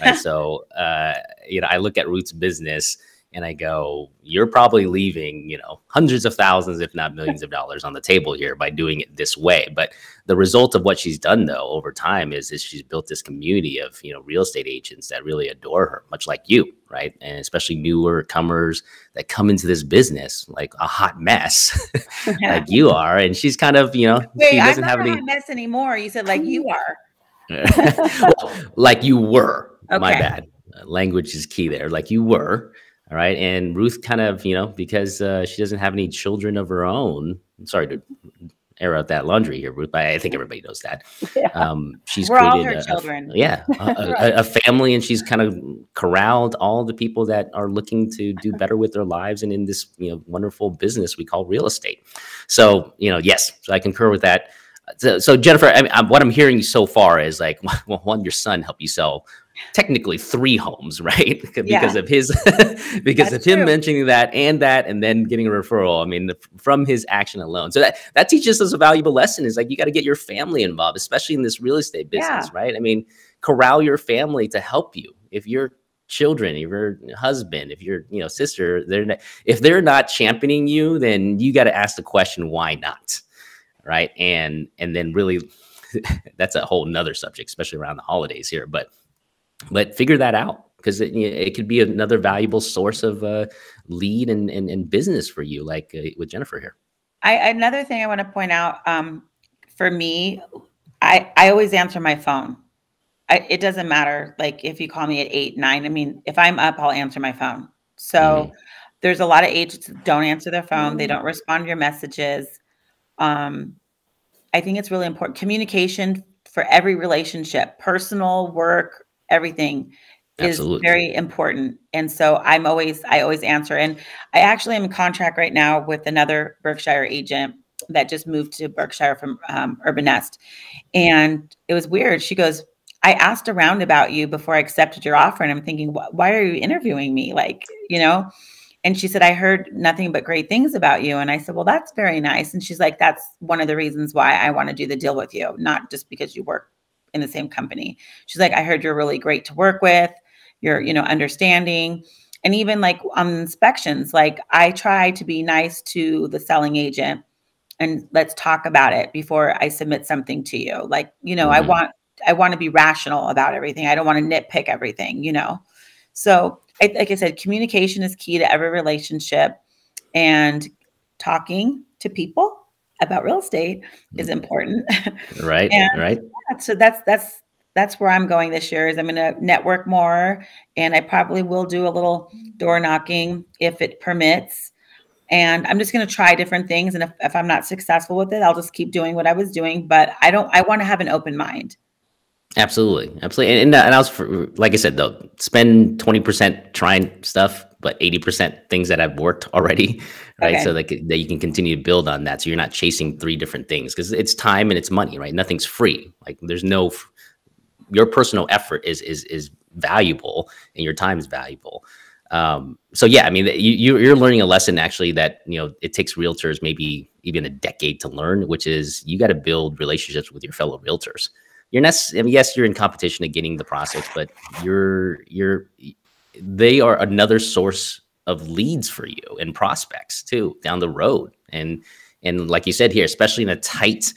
Right? so uh, you know, I look at Ruth's business and I go, you're probably leaving, you know, hundreds of thousands, if not millions of dollars on the table here by doing it this way. But the result of what she's done though over time is, is she's built this community of, you know, real estate agents that really adore her, much like you, right? And especially newer comers that come into this business like a hot mess, like you are. And she's kind of, you know, Wait, she doesn't have any mess anymore. You said like you are. well, like you were. Okay. My bad. language is key there. Like you were all right. And Ruth kind of, you know, because uh, she doesn't have any children of her own. sorry to air out that laundry here, Ruth, but I think everybody knows that. Yeah. Um, she's We're created a, children. A, yeah, a, right. a, a, family, and she's kind of corralled all the people that are looking to do better with their lives and in this, you know, wonderful business we call real estate. So, you know, yes, so I concur with that. So, so Jennifer, I mean, what I'm hearing so far is like, well, one, your son helped you sell technically three homes, right? because yeah. of his because That's of him true. mentioning that and that and then getting a referral. I mean, the, from his action alone. So that that teaches us a valuable lesson is like you got to get your family involved, especially in this real estate business, yeah. right? I mean, corral your family to help you. If your children, if your husband, if your you know sister, they're not, if they're not championing you, then you got to ask the question, why not? Right. And and then really that's a whole nother subject, especially around the holidays here. But but figure that out because it, it could be another valuable source of uh, lead and, and, and business for you, like uh, with Jennifer here. I, another thing I want to point out um, for me, I, I always answer my phone. I, it doesn't matter. Like if you call me at eight, nine, I mean, if I'm up, I'll answer my phone. So mm-hmm. there's a lot of agents that don't answer their phone. Mm-hmm. They don't respond to your messages. Um, I think it's really important. Communication for every relationship, personal, work, everything Absolutely. is very important. And so I'm always, I always answer. And I actually am in contract right now with another Berkshire agent that just moved to Berkshire from um, Urban Nest. And it was weird. She goes, I asked around about you before I accepted your offer. And I'm thinking, why are you interviewing me? Like, you know? And she said, I heard nothing but great things about you. And I said, Well, that's very nice. And she's like, That's one of the reasons why I want to do the deal with you, not just because you work in the same company. She's like, I heard you're really great to work with. You're, you know, understanding. And even like on inspections, like I try to be nice to the selling agent and let's talk about it before I submit something to you. Like, you know, mm-hmm. I want I want to be rational about everything. I don't want to nitpick everything, you know. So, I, like I said, communication is key to every relationship, and talking to people about real estate is mm-hmm. important. Right. and right. so that's that's that's where I'm going this year is I'm going to network more and I probably will do a little door knocking if it permits. And I'm just going to try different things. And if, if I'm not successful with it, I'll just keep doing what I was doing. But I don't, I want to have an open mind. Absolutely, absolutely, and, and I was for, like I said though, spend twenty percent trying stuff, but eighty percent things that have worked already, right? Okay. So that that you can continue to build on that, so you're not chasing three different things because it's time and it's money, right? Nothing's free. Like there's no your personal effort is is is valuable and your time is valuable. Um, so yeah, I mean, you, you're learning a lesson actually that you know it takes realtors maybe even a decade to learn, which is you got to build relationships with your fellow realtors. You're not, I mean, yes, you're in competition of getting the process, but you're you're they are another source of leads for you and prospects too down the road. And and like you said here, especially in a tight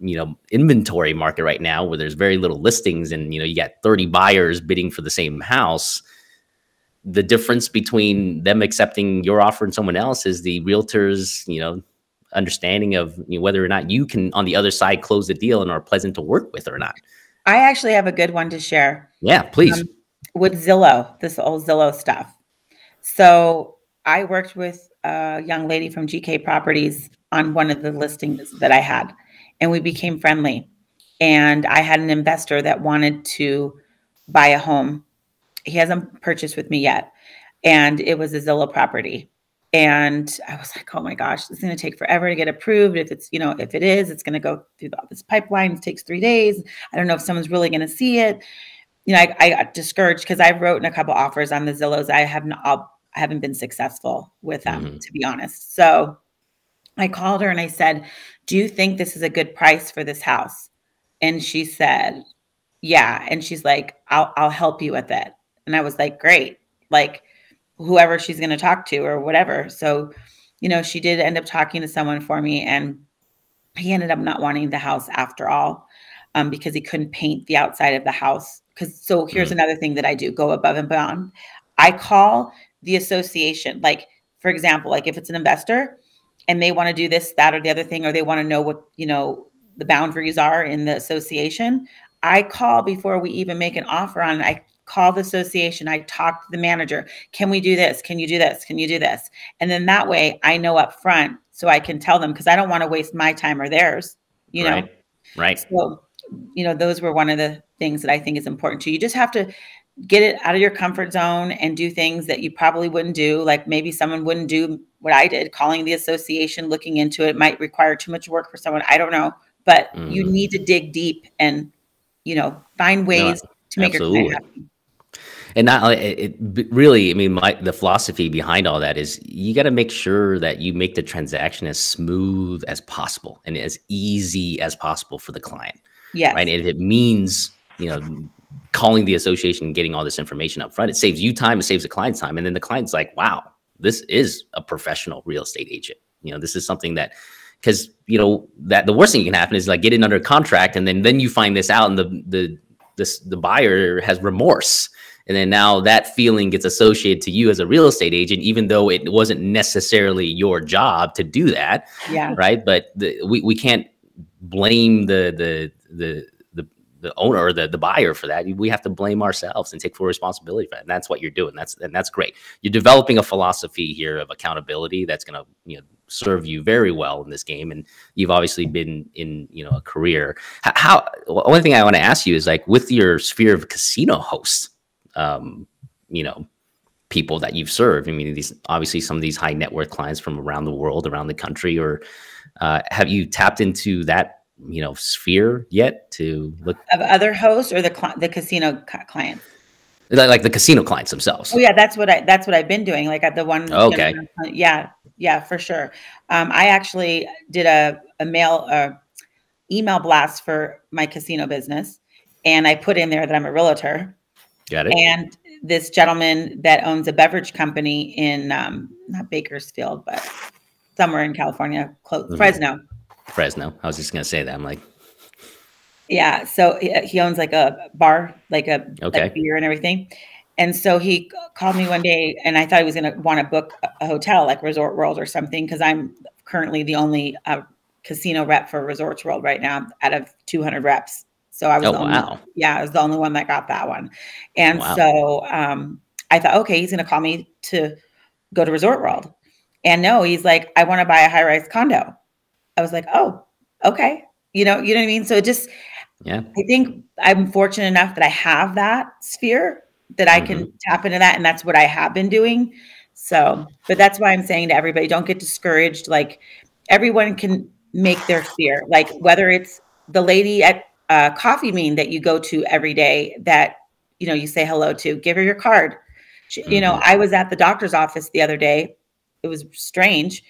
you know inventory market right now where there's very little listings and you know you got 30 buyers bidding for the same house the difference between them accepting your offer and someone else is the realtors you know understanding of you know, whether or not you can on the other side close the deal and are pleasant to work with or not. I actually have a good one to share. Yeah please. Um, with zillow this old zillow stuff so i worked with a young lady from gk properties on one of the listings that i had and we became friendly. And I had an investor that wanted to buy a home. He hasn't purchased with me yet. And it was a Zillow property. And I was like, oh my gosh, it's going to take forever to get approved. If it's, you know, if it is, it's going to go through all this pipeline. It takes three days. I don't know if someone's really going to see it. You know, I, I got discouraged because I wrote in a couple offers on the Zillows. I have not, I haven't been successful with them, mm-hmm. to be honest. So I called her and I said, Do you think this is a good price for this house? And she said, Yeah. And she's like, I'll, I'll help you with it. And I was like, Great. Like, whoever she's going to talk to or whatever. So, you know, she did end up talking to someone for me and he ended up not wanting the house after all um, because he couldn't paint the outside of the house. Because so here's mm-hmm. another thing that I do go above and beyond. I call the association, like, for example, like if it's an investor, and they want to do this, that, or the other thing, or they want to know what, you know, the boundaries are in the association, I call before we even make an offer on it. I call the association. I talk to the manager. Can we do this? Can you do this? Can you do this? And then that way I know up front so I can tell them because I don't want to waste my time or theirs, you right. know? Right. So, you know, those were one of the things that I think is important to you. just have to get it out of your comfort zone and do things that you probably wouldn't do. Like maybe someone wouldn't do what I did, calling the association, looking into it might require too much work for someone. I don't know, but mm. you need to dig deep and, you know, find ways no, to make absolutely. your client happy. And not it, it really, I mean, my the philosophy behind all that is you got to make sure that you make the transaction as smooth as possible and as easy as possible for the client. Yeah. Right. And if it means, you know, calling the association and getting all this information up front. It saves you time, it saves the client's time. And then the client's like, wow, this is a professional real estate agent. You know, this is something that because you know that the worst thing that can happen is like getting under contract and then then you find this out and the the this the buyer has remorse and then now that feeling gets associated to you as a real estate agent even though it wasn't necessarily your job to do that yeah right but the, we, we can't blame the the the the owner or the, the buyer for that. We have to blame ourselves and take full responsibility for that. And that's what you're doing. That's and that's great. You're developing a philosophy here of accountability that's going to you know serve you very well in this game. And you've obviously been in you know a career. How, one thing I want to ask you is like with your sphere of casino hosts, um, you know people that you've served. I mean, these obviously some of these high net worth clients from around the world, around the country, or uh, have you tapped into that you know sphere yet to look of other hosts or the the casino clients? Like the casino clients themselves. Oh yeah that's what i that's what i've been doing like at the one okay you know, yeah yeah for sure. Um, i actually did a, a mail uh, email blast for my casino business and i put in there that i'm a realtor. Got it. And this gentleman that owns a beverage company in um, not bakersfield but somewhere in california close mm-hmm. fresno Fresno. I was just gonna say that. I'm like, yeah. So he owns like a bar, like a okay. like beer and everything. And so he called me one day, and I thought he was gonna want to book a hotel, like Resort World or something, because I'm currently the only uh, casino rep for Resorts World right now, out of 200 reps. So I was, oh, the only, wow. yeah, I was the only one that got that one. And wow. so um, I thought, okay, he's gonna call me to go to Resort World. And no, he's like, I want to buy a high rise condo. I was like, oh, okay. You know, you know what I mean? So it just, Yeah. I think I'm fortunate enough that I have that sphere that I can mm-hmm. tap into that. And that's what I have been doing. So, but that's why I'm saying to everybody, don't get discouraged. Like everyone can make their sphere, like whether it's the lady at a coffee mean that you go to every day that, you know, you say hello to, give her your card. She, mm-hmm. You know, mm-hmm. I was at the doctor's office the other day. It was strange.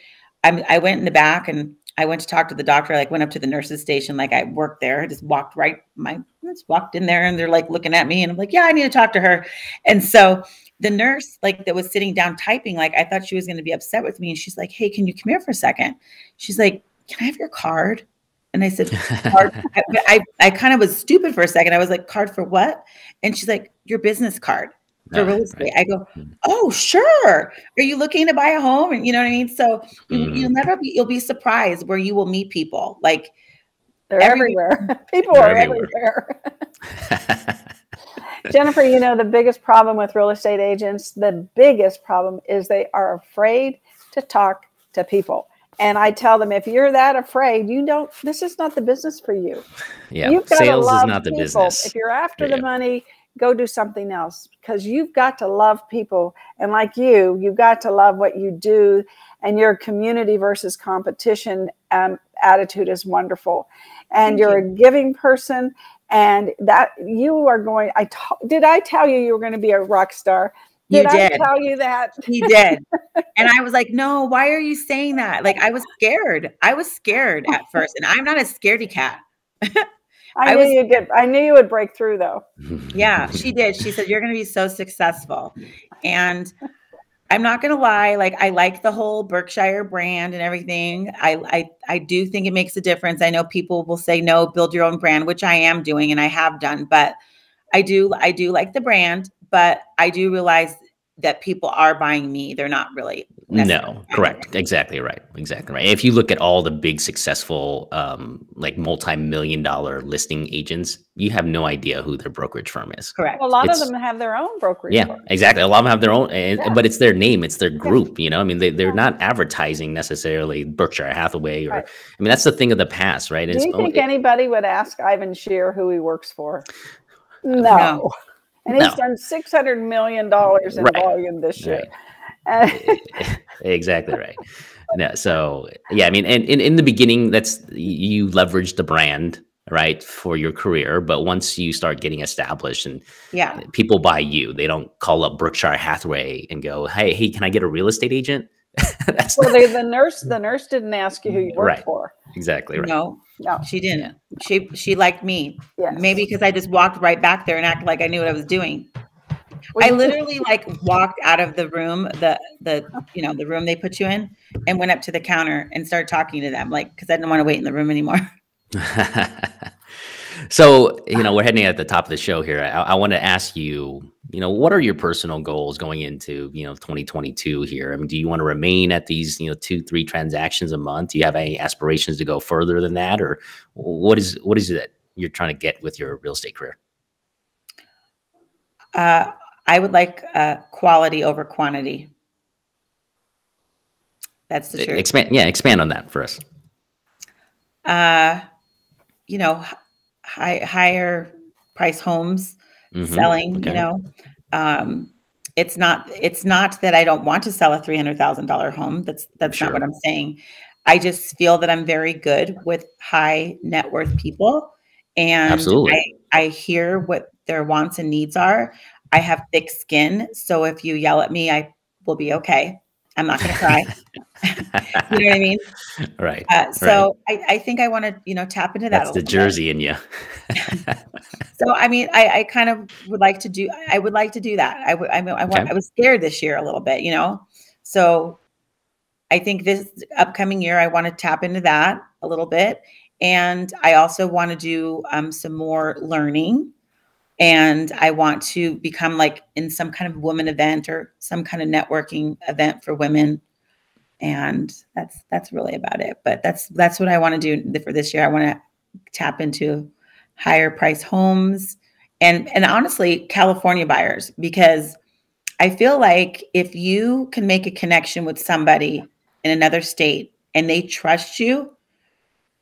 I, I went in the back and I went to talk to the doctor. Like went up to the nurses station. Like I worked there. I just walked right. My just walked in there, and they're like looking at me, and I'm like, yeah, I need to talk to her. And so the nurse, like that was sitting down typing, like I thought she was going to be upset with me, and she's like, hey, can you come here for a second? She's like, can I have your card? And I said, card. I, I, I kind of was stupid for a second. I was like, card for what? And she's like, your business card for real estate. Right. I go, hmm. oh, sure. Are you looking to buy a home? And you know what I mean? So you, will mm-hmm. never be, you'll be surprised where you will meet people. Like they're everywhere. People They're are everywhere. everywhere. Jennifer, you know, the biggest problem with real estate agents, the biggest problem is they are afraid to talk to people. And I tell them, if you're that afraid, you don't, this is not the business for you. Yeah. You've got Sales is not the people. business. If you're after yeah. the money, go do something else because you've got to love people. And like you, you've got to love what you do. And your community versus competition um, attitude is wonderful. And Thank you're you. a giving person. And that you are going, I t- did I tell you you were going to be a rock star? Did, did. I tell you that? He did. and I was like, no, why are you saying that? Like, I was scared. I was scared at first. And I'm not a scaredy cat. I, I knew was, you did. I knew you would break through though. Yeah, she did. She said, You're going to be so successful. And I'm not going to lie. Like, I like the whole Berkshire brand and everything. I, I, I do think it makes a difference. I know people will say, No, build your own brand, which I am doing and I have done. But I do, I do like the brand, but I do realize that people are buying me. They're not really. No, correct. Exactly right. Exactly right. If you look at all the big successful, um, like multi-million dollar listing agents, you have no idea who their brokerage firm is. Correct. Well, a lot it's, of them have their own brokerage. Yeah, firm. exactly. A lot of them have their own, and, yeah. but it's their name, it's their group. You know, I mean, they they're not advertising necessarily Berkshire Hathaway or. Right. I mean, that's the thing of the past, right? Do you think it, anybody would ask Ivan Sher who he works for? No. no. And he's no. done six hundred million dollars in right. volume this year. Right. exactly right. No, so yeah, I mean, and, and in the beginning, that's you leverage the brand right for your career but once you start getting established and yeah people buy you they don't call up berkshire hathaway and go hey hey can i get a real estate agent That's well, the nurse the nurse didn't ask you who you worked right. for. Exactly right. No, no, she didn't. She she liked me. Yes. Maybe because I just walked right back there and acted like I knew what I was doing. I literally like walked out of the room, the the you know the room they put you in, and went up to the counter and started talking to them, like because I didn't want to wait in the room anymore. so you know we're heading at the top of the show here. I, I want to ask you you know, what are your personal goals going into, you know, 2022 here? I mean, do you want to remain at these, you know, two, three transactions a month? Do you have any aspirations to go further than that? Or what is, what is it you're trying to get with your real estate career? Uh, I would like uh, quality over quantity. That's the truth. Expand, yeah, expand on that for us. Uh, you know, high, higher price homes mm-hmm. selling, okay. you know. Um, it's not it's not that I don't want to sell a three hundred thousand dollar home. That's that's sure. not what I'm saying. I just feel that I'm very good with high net worth people, and Absolutely. I, I hear what their wants and needs are. I have thick skin, so if you yell at me, I will be okay. I'm not going to cry. you know what I mean? Right. Uh, so right. I, I think I want to, you know, tap into that. That's the Jersey bit. in you. so, I mean, I, I kind of would like to do, I would like to do that. I would, I mean, I, want, okay. I was scared this year a little bit, you know? So I think this upcoming year, I want to tap into that a little bit. And I also want to do um, some more learning and I want to become like in some kind of woman event or some kind of networking event for women. And that's that's really about it. But that's that's what I want to do for this year. I want to tap into higher price homes and and honestly California buyers because I feel like if you can make a connection with somebody in another state and they trust you,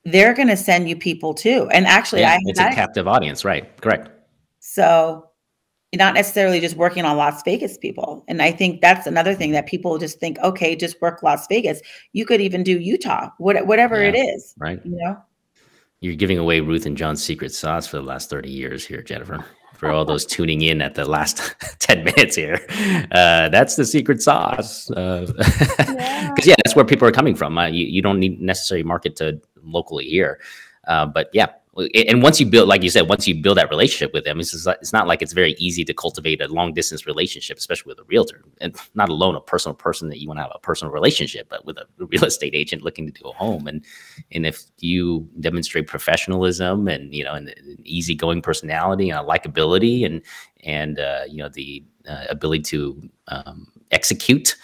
they're going to send you people too. And actually, Yeah, I it's a captive audience, right? Correct. So you're not necessarily just working on Las Vegas people. And I think that's another thing that people just think, okay, just work Las Vegas. You could even do Utah, what, whatever it is, Right. you know? You're giving away Ruth and John's secret sauce for the last 30 years here, Jennifer. For all those tuning in at the last 10 minutes here. Uh, that's the secret sauce. Because, uh, Yeah. yeah. that's where people are coming from. Uh, you, you don't need necessarily market to locally here. Uh, but yeah. And once you build, like you said, once you build that relationship with them, it's, just, it's not like it's very easy to cultivate a long distance relationship, especially with a realtor. And not alone a personal person that you want to have a personal relationship, but with a real estate agent looking to do a home. And and if you demonstrate professionalism and you know an, an easygoing personality and likability and and uh, you know the uh, ability to um, execute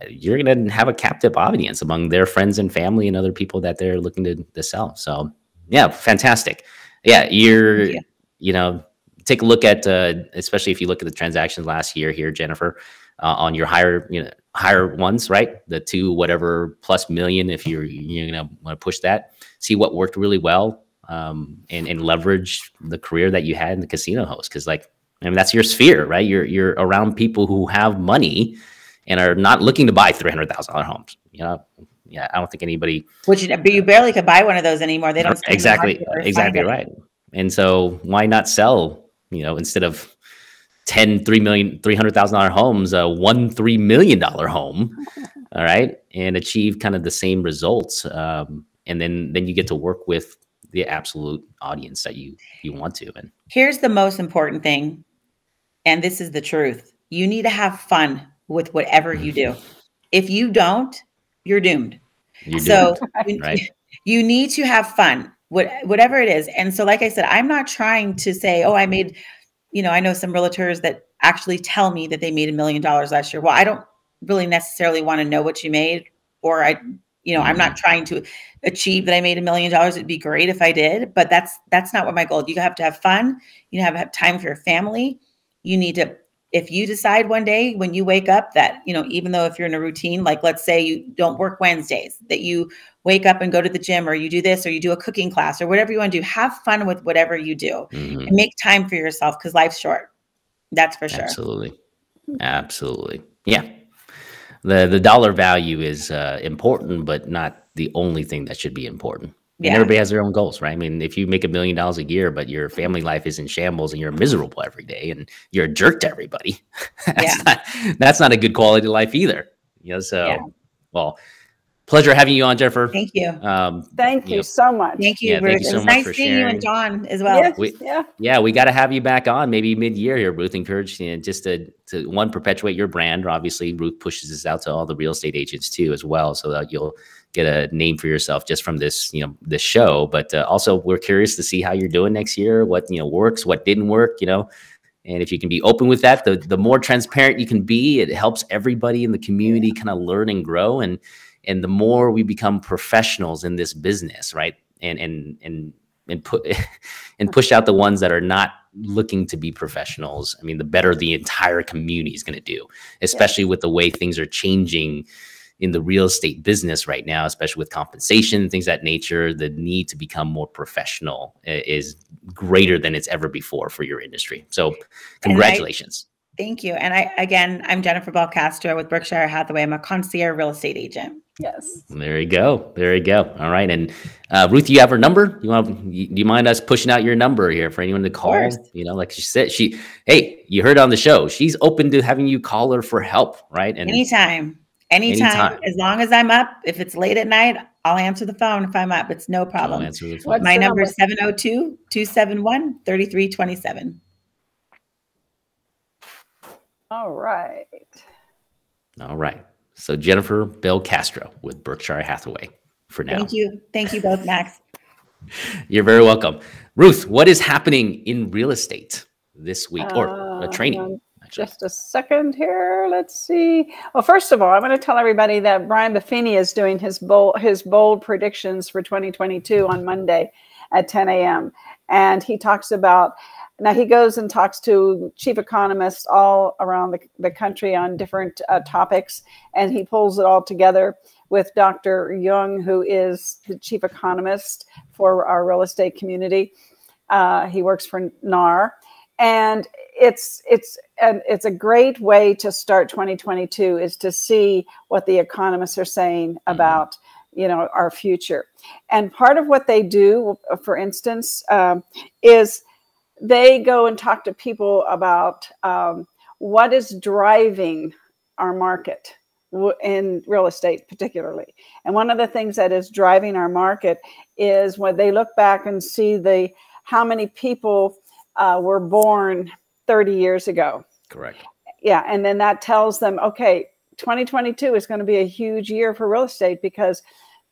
uh, you're going to have a captive audience among their friends and family and other people that they're looking to, to sell so yeah fantastic. Yeah you're Thank you. you know take a look at uh, especially if you look at the transactions last year here jennifer uh, on your higher you know higher ones right? The two whatever plus million if you're you're gonna want to push that. See what worked really well um, and and leverage the career that you had in the casino host because like I mean that's your sphere right? You're you're around people who have money and are not looking to buy three hundred thousand dollar homes you know yeah I don't think anybody Which you, but you barely could buy one of those anymore. They don't exactly exactly right and so why not sell you know instead of 10 3 million 300000 dollar homes a one three million dollar home all right and achieve kind of the same results um, and then then you get to work with the absolute audience that you you want to and Here's the most important thing, and this is the truth. You need to have fun with whatever you do. If you don't, you're doomed. you're so you, right. you need to have fun, what, whatever it is. And so, like I said, I'm not trying to say, oh, I made, you know, I know some realtors that actually tell me that they made a million dollars last year. Well, I don't really necessarily want to know what you made, or I, you know, I'm not mm-hmm. trying to achieve that I made a million dollars. It'd be great if I did, but that's that's not what my goal. You have to have fun. You have to have time for your family. You need to if you decide one day when you wake up that, you know, even though if you're in a routine, like let's say you don't work Wednesdays, that you wake up and go to the gym or you do this or you do a cooking class or whatever you want to do, have fun with whatever you do Mhm. and make time for yourself because life's short. That's for sure. Absolutely. Absolutely. Yeah. The the dollar value is uh, important, but not the only thing that should be important. And everybody has their own goals, right? I mean, if you make a million dollars a year, but your family life is in shambles and you're miserable every day and you're a jerk to everybody, that's, Yeah. not, that's not a good quality of life either. You know, so Yeah. well, pleasure having you on, Jennifer. Thank you. Um, Thank you Yep. so much. Thank you, Yeah, thank Ruth. you it so was much nice for seeing you and Dawn as well. Yes, We- yeah. yeah, we got to have you back on maybe mid year here, Ruth. Encourage you know, just to, to one perpetuate your brand. Obviously, Ruth pushes this out to all the real estate agents too, as well, so that you'll get a name for yourself just from this, you know, this show. But uh, also, we're curious to see how you're doing next year. What you know works, what didn't work, you know. And if you can be open with that, the the more transparent you can be, it helps everybody in the community kind of learn and grow. And and the more we become professionals in this business, right? And and and and put and push out the ones that are not looking to be professionals. I mean, the better the entire community is going to do, especially with the way things are changing in the real estate business right now, especially with compensation, things of that nature. The need to become more professional is greater than it's ever before for your industry. So, congratulations. Thank you. And I again, I'm Jennifer Belcastro with Berkshire Hathaway. I'm a concierge real estate agent. Yes. There you go. There you go. All right. And uh, Ruth, you have her number. You want? Do you mind us pushing out your number here for anyone to call? course. You know, like she said, she. Hey, you heard on the show. She's open to having you call her for help, right? And anytime, anytime, Anytime. as long as I'm up. If it's late at night, I'll answer the phone if I'm up. It's no I'll problem. answer the phone. What's My the number is 702 271 3327. All right. All right. So Jennifer Belcastro with Berkshire Hathaway for now. Thank you. Thank you both, Max. You're very welcome. Ruth, what is happening in real estate this week or Uh, a training? Just a second here. Let's see. Well, first of all, I'm going to tell everybody that Brian Buffini is doing his bold, his bold predictions for 2022 on Monday at 10 a.m. And he talks about Now he goes and talks to chief economists all around the, the country on different uh, topics, and he pulls it all together with Dr. Yun, who is the chief economist for our real estate community. Uh, he works for NAR, and it's it's and it's a great way to start 2022 is to see what the economists are saying mm-hmm. about you know our future and part of what they do for instance um, is they go and talk to people about um, what is driving our market in real estate particularly and one of the things that is driving our market is when they look back and see the how many people uh, were born 30 years ago correct yeah and then that tells them okay 2022 is going to be a huge year for real estate because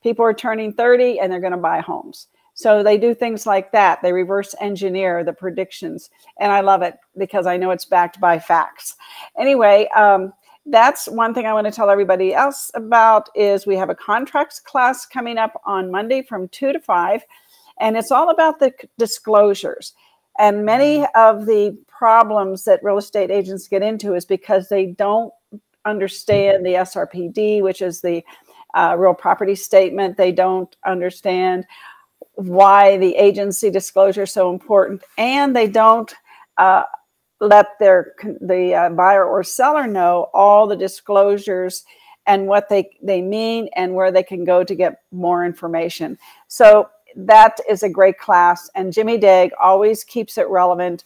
people are turning 30 and they're going to buy homes so they do things like that. They reverse engineer the predictions. And I love it because I know it's backed by facts. Anyway, um, that's one thing I want to tell everybody else about is we have a contracts class coming up on Monday from 2 to 5 and it's all about the disclosures. And many of the problems that real estate agents get into is because they don't understand the SRPD, which is the uh, real property statement. They don't understand why the agency disclosure is so important, and they don't uh, let their the uh, buyer or seller know all the disclosures and what they they mean and where they can go to get more information. So that is a great class, and Jimmy Dague always keeps it relevant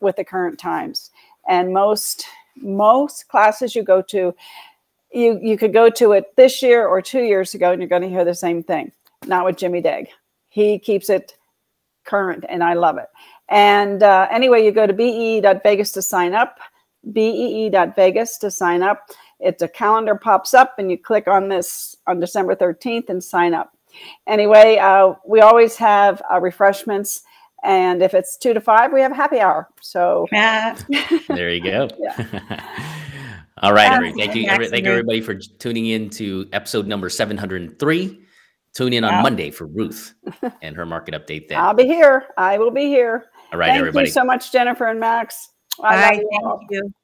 with the current times. And most most classes you go to, you you could go to it this year or two years ago, and you're going to hear the same thing. Not with Jimmy Dague. He keeps it current, and I love it. And uh, anyway, you go to bee.vegas to sign up, bee.vegas to sign up. It's a calendar pops up, and you click on this on December 13th and sign up. Anyway, uh, we always have uh, refreshments. And if it's two to five, we have a happy hour. So there you go. All right, everybody. Thank you. Every, thank you, everybody, for tuning in to episode number 703. Tune in on Monday for Ruth and her market update then. I'll be here. I will be here. All right, Thank everybody. Thank you so much, Jennifer and Max. I Bye. Thank you.